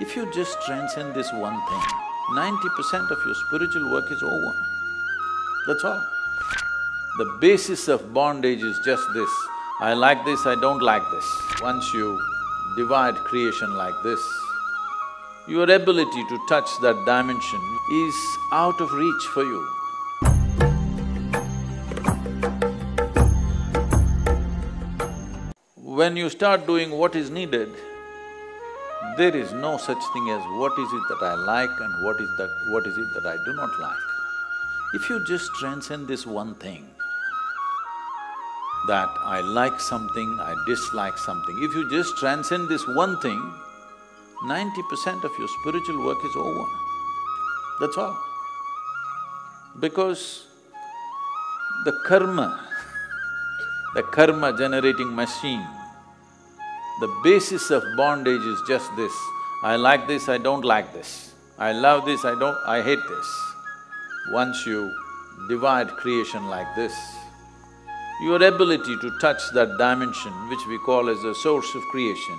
If you just transcend this one thing, ninety percent of your spiritual work is over. That's all. The basis of bondage is just this, I like this, I don't like this. Once you divide creation like this, your ability to touch that dimension is out of reach for you. When you start doing what is needed, there is no such thing as what is it that I like and what is that… what is it that I do not like. If you just transcend this one thing, that I like something, I dislike something, if you just transcend this one thing, ninety percent of your spiritual work is over. That's all. Because the karma, the karma generating machine, the basis of bondage is just this, I like this, I don't like this, I love this, I don't… I hate this. Once you divide creation like this, your ability to touch that dimension which we call as the source of creation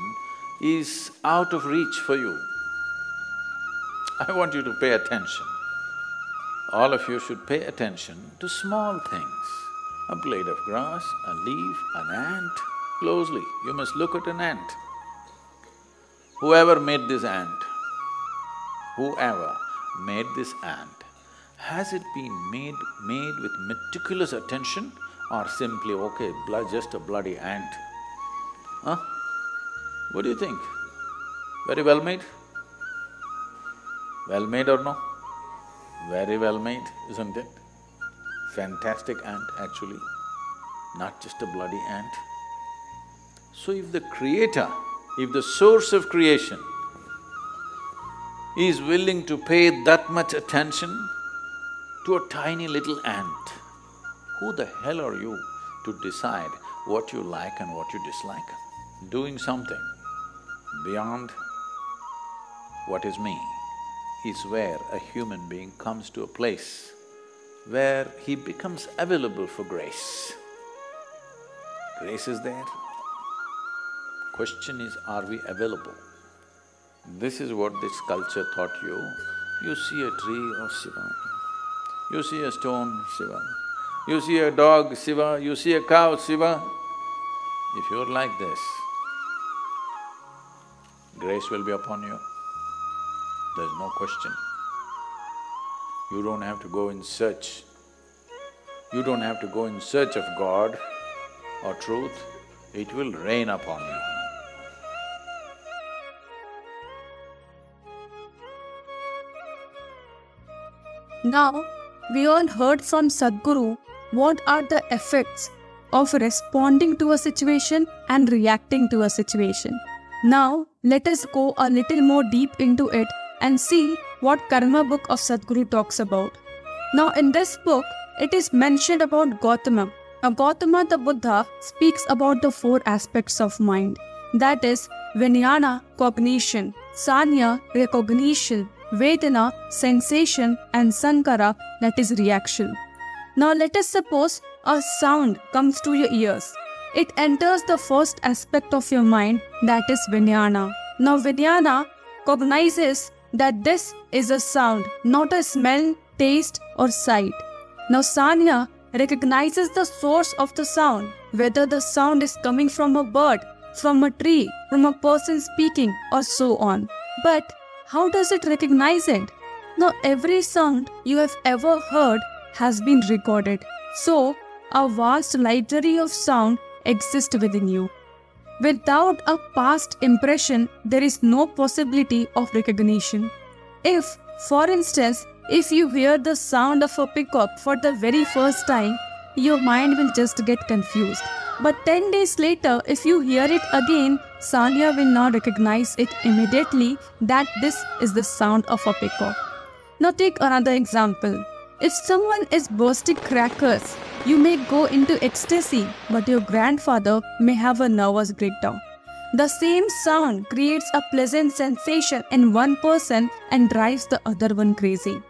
is out of reach for you. I want you to pay attention. All of you should pay attention to small things. A blade of grass, a leaf, an ant, closely, you must look at an ant. Whoever made this ant, whoever made this ant, has it been made… made with meticulous attention or simply, okay, just a bloody ant? Huh? What do you think? Very well made? Well made or no? Very well made, isn't it? Fantastic ant actually, not just a bloody ant. So if the creator, if the source of creation is willing to pay that much attention to a tiny little ant, who the hell are you to decide what you like and what you dislike? Doing something beyond what is me is where a human being comes to a place where he becomes available for grace. Grace is there. Question is, are we available? This is what this culture taught you. You see a tree, oh Shiva. You see a stone, Shiva. You see a dog, Shiva. You see a cow, Shiva. If you're like this, grace will be upon you. There's no question. You don't have to go in search. You don't have to go in search of God or truth, it will rain upon you. Now, we all heard from Sadhguru what are the effects of responding to a situation and reacting to a situation. Now, let us go a little more deep into it and see what Karma book of Sadhguru talks about. Now, in this book, it is mentioned about Gautama. Now, Gautama the Buddha speaks about the four aspects of mind that is, Vijnana, cognition, Sanya, recognition, Vedana, sensation, and Sankhara, that is reaction. Now, let us suppose a sound comes to your ears. It enters the first aspect of your mind, that is Vijnana. Now, Vijnana cognizes that this is a sound, not a smell, taste, or sight. Now, Sanya recognizes the source of the sound, whether the sound is coming from a bird, from a tree, from a person speaking, or so on. But how does it recognize it? Now, every sound you have ever heard has been recorded. So, a vast library of sound exists within you. Without a past impression, there is no possibility of recognition. If, for instance, if you hear the sound of a pickup for the very first time, your mind will just get confused. But 10 days later, if you hear it again, Sanya will now recognize it immediately that this is the sound of a peacock. Now take another example. If someone is bursting crackers, you may go into ecstasy, but your grandfather may have a nervous breakdown. The same sound creates a pleasant sensation in one person and drives the other one crazy.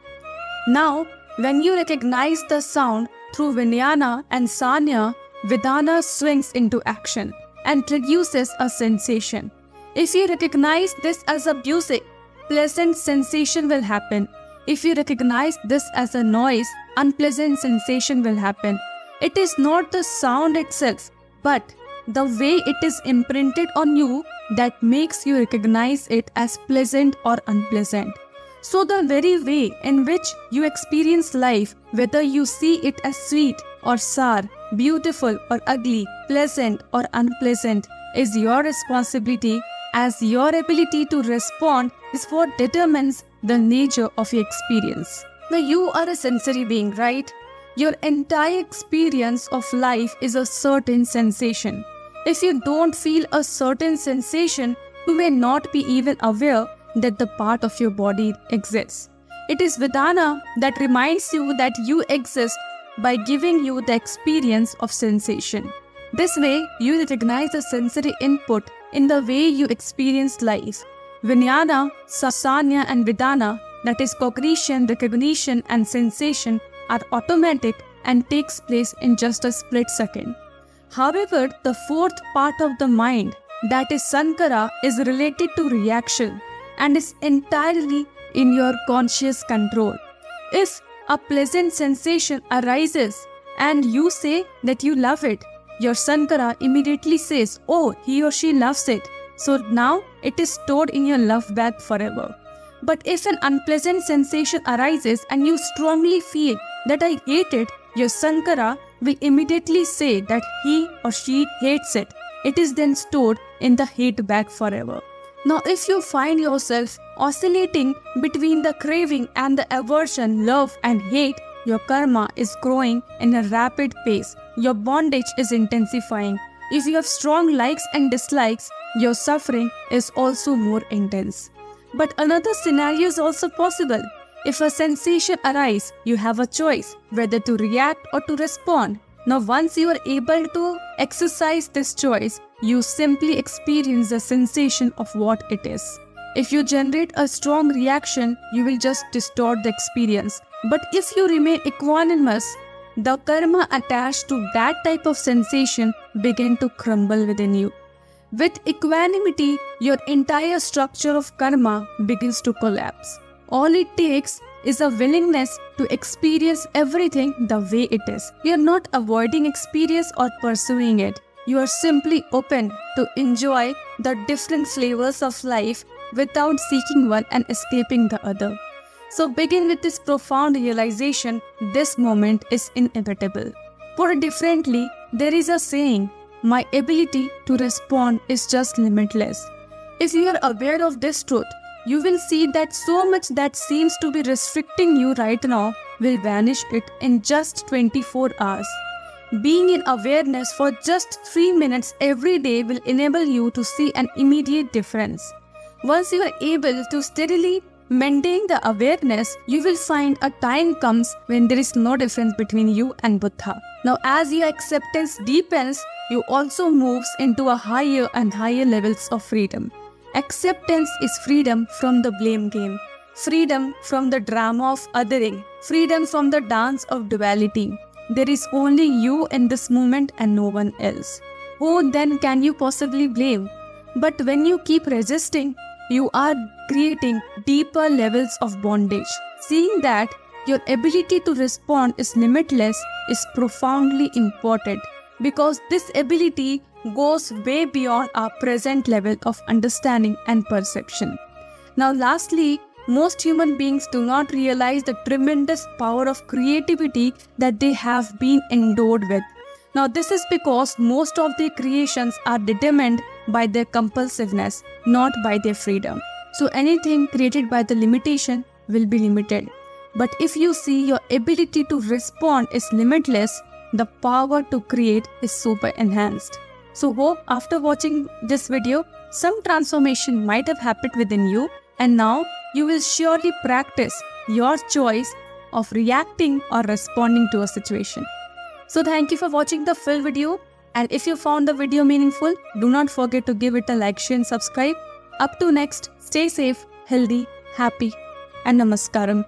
Now, when you recognize the sound through Vijnana and Sanya, Vedana swings into action and produces a sensation. If you recognize this as a music, pleasant sensation will happen. If you recognize this as a noise, unpleasant sensation will happen. It is not the sound itself, but the way it is imprinted on you that makes you recognize it as pleasant or unpleasant. So, the very way in which you experience life, whether you see it as sweet or sour, beautiful or ugly, pleasant or unpleasant, is your responsibility as your ability to respond is what determines the nature of your experience. Now, you are a sensory being, right? Your entire experience of life is a certain sensation. If you don't feel a certain sensation, you may not be even aware that the part of your body exists. It is Vedana that reminds you that you exist by giving you the experience of sensation. This way, you recognize the sensory input in the way you experience life. Vijnana, Sasanya, and Vedana, that is cognition, recognition, and sensation, are automatic and takes place in just a split second. However, the fourth part of the mind, that is Sankara, is related to reaction and is entirely in your conscious control. If a pleasant sensation arises and you say that you love it, your Sankara immediately says, Oh, he or she loves it. So now it is stored in your love bag forever. But if an unpleasant sensation arises and you strongly feel that I hate it, your Sankara will immediately say that he or she hates it. It is then stored in the hate bag forever. Now, if you find yourself oscillating between the craving and the aversion, love, and hate, your karma is growing in a rapid pace. Your bondage is intensifying. If you have strong likes and dislikes, your suffering is also more intense. But another scenario is also possible. If a sensation arises, you have a choice whether to react or to respond. Now, once you are able to exercise this choice, you simply experience the sensation of what it is. If you generate a strong reaction, you will just distort the experience. But if you remain equanimous, the karma attached to that type of sensation begin to crumble within you. With equanimity, your entire structure of karma begins to collapse. All it takes is a willingness to experience everything the way it is. You're not avoiding experience or pursuing it. You are simply open to enjoy the different flavors of life without seeking one and escaping the other. So begin with this profound realization this moment is inevitable. Put differently, there is a saying, my ability to respond is just limitless. If you are aware of this truth, you will see that so much that seems to be restricting you right now will vanish it in just 24 hours. Being in awareness for just 3 minutes every day will enable you to see an immediate difference. Once you are able to steadily maintain the awareness, you will find a time comes when there is no difference between you and Buddha. Now, as your acceptance deepens, you also moves into a higher and higher levels of freedom. Acceptance is freedom from the blame game, freedom from the drama of othering, freedom from the dance of duality, there is only you in this moment and no one else. Who then can you possibly blame? But when you keep resisting, you are creating deeper levels of bondage. Seeing that your ability to respond is limitless is profoundly important because this ability goes way beyond our present level of understanding and perception. Now, lastly, most human beings do not realize the tremendous power of creativity that they have been endowed with. Now, this is because most of their creations are determined by their compulsiveness, not by their freedom. So, anything created by the limitation will be limited. But if you see your ability to respond is limitless, the power to create is super enhanced. So, hope after watching this video, some transformation might have happened within you, and now you will surely practice your choice of reacting or responding to a situation. So thank you for watching the full video and if you found the video meaningful, do not forget to give it a like, share and subscribe. Up to next, stay safe, healthy, happy and namaskaram.